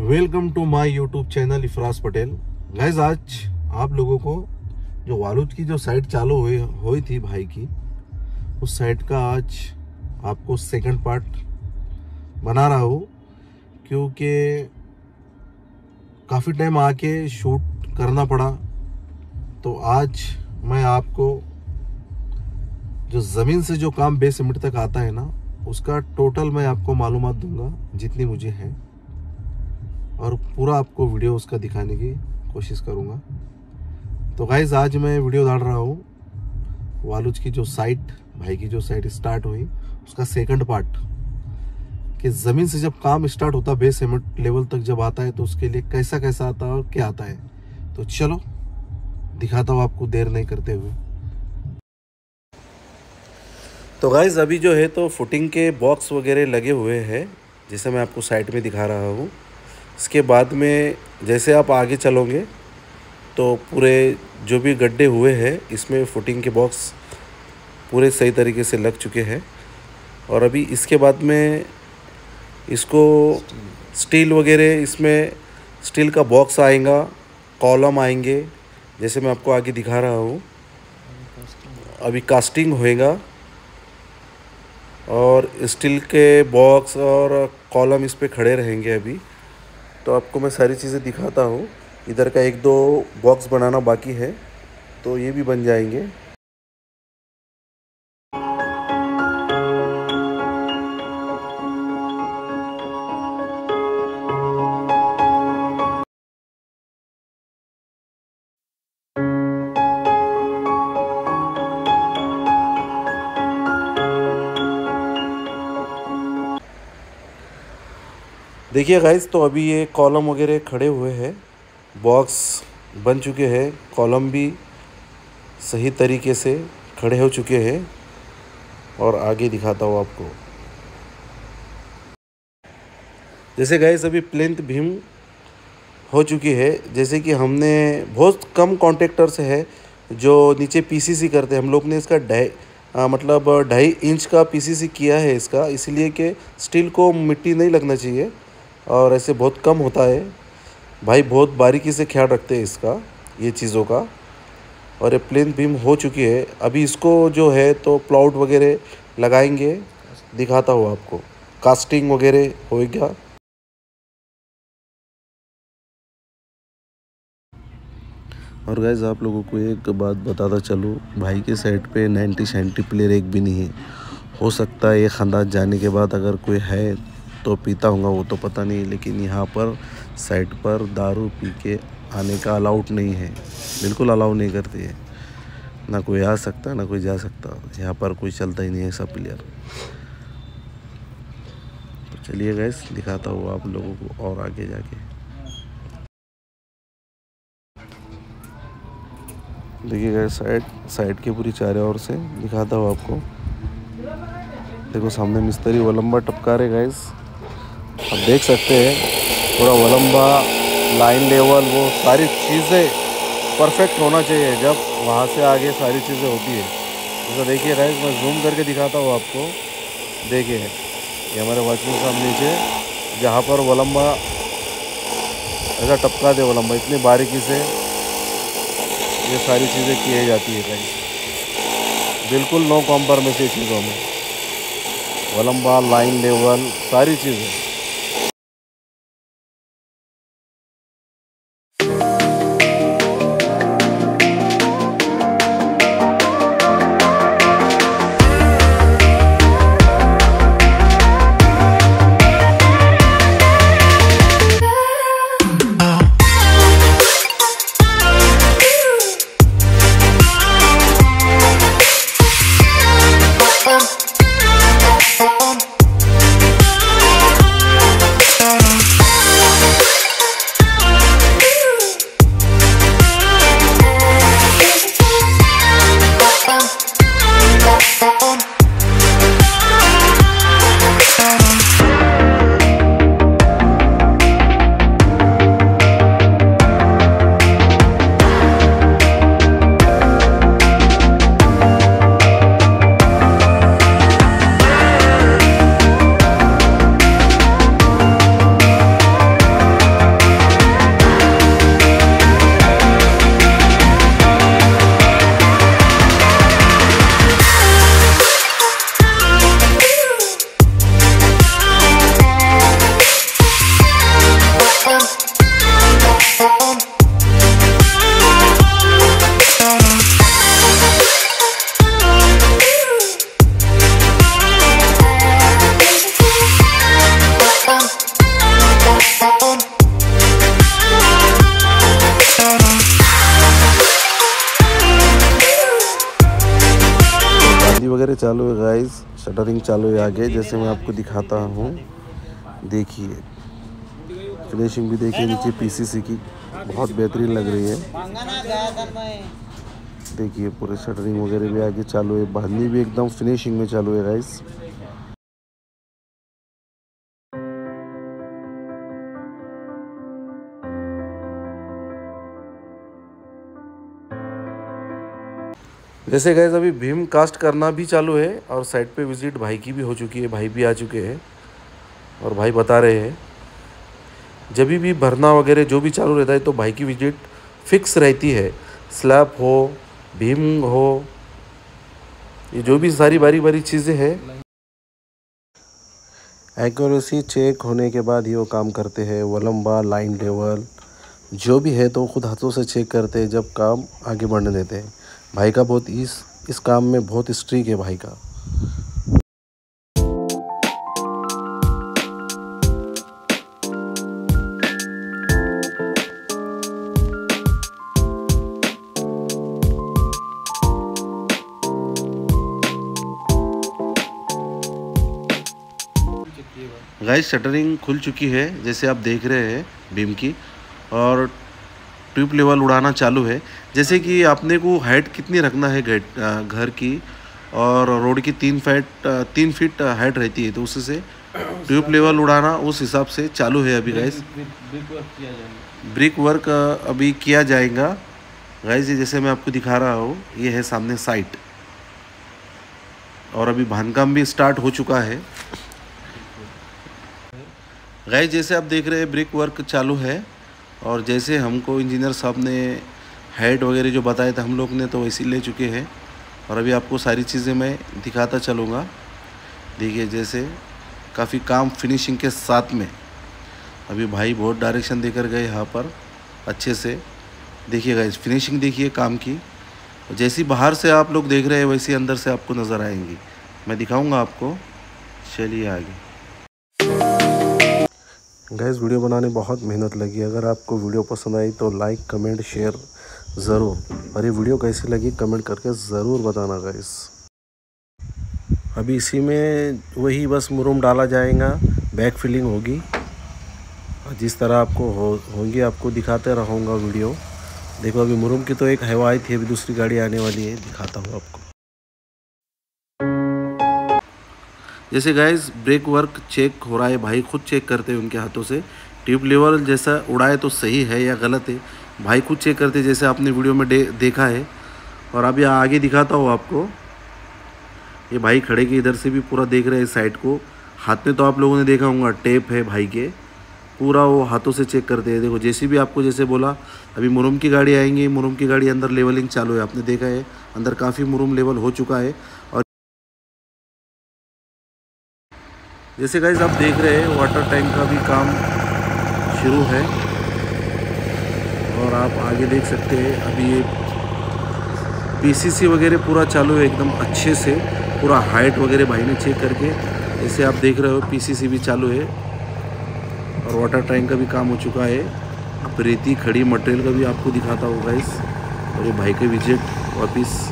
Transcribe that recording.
Welcome to my YouTube channel Ifraz Patel. Guys आज आप लोगों को जो वालूद की जो साइट चालू हुई हुई थी भाई की, उस साइट का आज आपको सेकंड पार्ट बना रहा हूँ, क्योंकि काफ़ी टाइम आके शूट करना पड़ा। तो आज मैं आपको जो ज़मीन से जो काम बेस सिमट तक आता है ना, उसका टोटल मैं आपको मालूम दूँगा, जितनी मुझे है। और पूरा आपको वीडियो उसका दिखाने की कोशिश करूँगा। तो गाइज़ आज मैं वीडियो डाल रहा हूँ। वालूज की जो साइट भाई की जो साइट स्टार्ट हुई, उसका सेकंड पार्ट कि ज़मीन से जब काम स्टार्ट होता है बेस सीमेंट लेवल तक जब आता है तो उसके लिए कैसा कैसा आता है और क्या आता है। तो चलो, दिखाता हूँ आपको देर नहीं करते हुए। तो गाइज़ अभी जो है तो फुटिंग के बॉक्स वगैरह लगे हुए हैं, जैसे मैं आपको साइट में दिखा रहा हूँ। इसके बाद में जैसे आप आगे चलोगे तो पूरे जो भी गड्ढे हुए हैं, इसमें फुटिंग के बॉक्स पूरे सही तरीके से लग चुके हैं। और अभी इसके बाद में इसको स्टील वगैरह इसमें स्टील का बॉक्स आएगा कॉलम आएँगे, जैसे मैं आपको आगे दिखा रहा हूँ। अभी कास्टिंग होएगा और स्टील के बॉक्स और कॉलम इस पर खड़े रहेंगे अभी। तो आपको मैं सारी चीज़ें दिखाता हूँ। इधर का एक दो बॉक्स बनाना बाकी है तो ये भी बन जाएँगे। देखिए गाइज़ तो अभी ये कॉलम वगैरह खड़े हुए हैं। बॉक्स बन चुके हैं। कॉलम भी सही तरीके से खड़े हो चुके हैं। और आगे दिखाता हूँ आपको। जैसे गाइज़ अभी प्लेंथ भीम हो चुकी है। जैसे कि हमने बहुत कम कॉन्ट्रेक्टर्स है जो नीचे पीसीसी करते हैं। हम लोग ने इसका ढाई मतलब ढाई इंच का पीसीसी किया है इसका। इसलिए कि स्टील को मिट्टी नहीं लगना चाहिए। और ऐसे बहुत कम होता है। भाई बहुत बारीकी से ख्याल रखते हैं इसका, ये चीज़ों का। और ये प्लेन बीम हो चुकी है। अभी इसको जो है तो प्लाउड वगैरह लगाएँगे, दिखाता हूँ आपको। कास्टिंग वगैरह होएगा। और गैज़ आप लोगों को एक बात बताता चलूँ। भाई के साइड पे नाइन्टी शाइन्टी प्लेयर एक भी नहीं है। हो सकता है ये खंदाज जाने के बाद अगर कोई है तो पीता होगा वो तो पता नहीं, लेकिन यहाँ पर साइड पर दारू पी के आने का अलाउड नहीं है। बिल्कुल अलाउ नहीं करती है। ना कोई आ सकता, ना कोई जा सकता। यहाँ पर कोई चलता ही नहीं है सब प्लेयर तो चलिए गैस दिखाता हूँ आप लोगों को और आगे जाके। देखिए गैस साइड साइड के पूरी चारे ओर से दिखाता हूँ आपको। देखो सामने मिस्त्री वलम्बा टपका रहे गैस आप देख सकते हैं, पूरा वलम्बा लाइन लेवल वो सारी चीज़ें परफेक्ट होना चाहिए जब वहाँ से आगे सारी चीज़ें होती है। जैसा देखिए गाइस मैं जूम करके दिखाता हूँ आपको। देखिए, ये हमारे वॉचमैन साहब नीचे, जहाँ पर वलम्बा ऐसा टपका दे वलम्बा इतनी बारीकी से ये सारी चीज़ें की जाती है गाइस बिल्कुल नो कॉम्प्रोमाइज़ चीज़ों में। वलम्बा लाइन लेवल सारी चीज़ें। वगैरह चालू है गाइस शटरिंग चालू है आगे जैसे मैं आपको दिखाता हूँ। देखिए फिनिशिंग भी देखिए नीचे पीसीसी की बहुत बेहतरीन लग रही है। देखिए पूरे शटरिंग वगैरह भी आगे चालू है बांधनी भी एकदम फिनिशिंग में चालू है गाइस जैसे गैस अभी भीम कास्ट करना भी चालू है और साइड पे विज़िट भाई की भी हो चुकी है भाई भी आ चुके हैं और भाई बता रहे हैं। जब भी भरना वगैरह जो भी चालू रहता है तो भाई की विज़िट फिक्स रहती है। स्लैब हो, भीम हो, ये जो भी सारी बारी बारी चीज़ें हैं। एक्यूरेसी चेक होने के बाद ही वो काम करते हैं। वो वलम्बा लाइन लेवल जो भी है तो खुद हाथों से चेक करते हैं जब काम आगे बढ़ने देते हैं। भाई का बहुत इस इस काम में बहुत स्ट्रिक है भाई का। गाइस शटरिंग खुल चुकी है जैसे आप देख रहे हैं बीम की और ट्यूब लेवल उड़ाना चालू है। जैसे कि आपने को हाइट कितनी रखना है घर की और रोड की तीन फीट तीन फीट हाइट रहती है तो उससे ट्यूब लेवल उड़ाना उस हिसाब से चालू है अभी गाइस ब्रिक वर्क अभी किया जाएगा। गाइस ये जैसे मैं आपको दिखा रहा हूँ ये है सामने साइट और अभी भानकाम भी स्टार्ट हो चुका है। गाइस जैसे आप देख रहे हैं ब्रिक वर्क चालू है और जैसे हमको इंजीनियर साहब ने हेड वगैरह जो बताए थे हम लोग ने तो वैसे ले चुके हैं। और अभी आपको सारी चीज़ें मैं दिखाता चलूँगा। देखिए, जैसे काफ़ी काम फिनिशिंग के साथ में। अभी भाई बहुत डायरेक्शन देकर गए यहाँ पर, अच्छे से। देखिएगा इस फिनिशिंग देखिए काम की। जैसी बाहर से आप लोग देख रहे हैं, वैसी अंदर से आपको नज़र आएँगी। मैं दिखाऊँगा आपको। चलिए आगे। गैस वीडियो बनाने बहुत मेहनत लगी। अगर आपको वीडियो पसंद आई तो लाइक कमेंट शेयर ज़रूर। और ये वीडियो कैसी लगी कमेंट करके ज़रूर बताना गैस अभी इसी में वही बस मुरूम डाला जाएगा। बैक फिलिंग होगी। जिस तरह आपको हो, होंगी, आपको दिखाते रहूँगा वीडियो देखो, अभी मुरुम की तो एक हवा आई थी, अभी दूसरी गाड़ी आने वाली है, दिखाता हूँ आपको। जैसे गाइस ब्रेक वर्क चेक हो रहा है भाई, खुद चेक करते हैं उनके हाथों से। ट्यूब लेवल जैसा उड़ाए तो सही है या गलत है? भाई खुद चेक करते जैसे आपने वीडियो में देखा है। और अभी आगे दिखाता हूँ आपको। ये भाई खड़े के इधर से भी पूरा देख रहे हैं साइड को। हाथ में तो आप लोगों ने देखा होगा टेप है भाई के। पूरा वो हाथों से चेक करते हैं। देखो, जैसे भी आपको जैसे बोला, अभी मुरुम की गाड़ी आएँगी, मुरुम की गाड़ी अंदर लेवलिंग चालू है। आपने देखा है, अंदर काफ़ी मुरुम लेवल हो चुका है। जैसे गाइज़ आप देख रहे हैं वाटर टैंक का भी काम शुरू है। और आप आगे देख सकते हैं, अभी ये पीसीसी वगैरह पूरा चालू है एकदम अच्छे से। पूरा हाइट वगैरह भाई ने चेक करके, जैसे आप देख रहे हो पीसीसी भी चालू है। और वाटर टैंक का भी काम हो चुका है। अब रेती खड़ी मटेरियल का भी आपको दिखाता होगा इस और ये भाई के विज़िट वापिस।